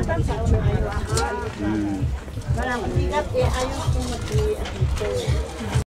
Mm. Parang bigat eh, ayaw kong mag-dito.